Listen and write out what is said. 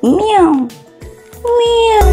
喵喵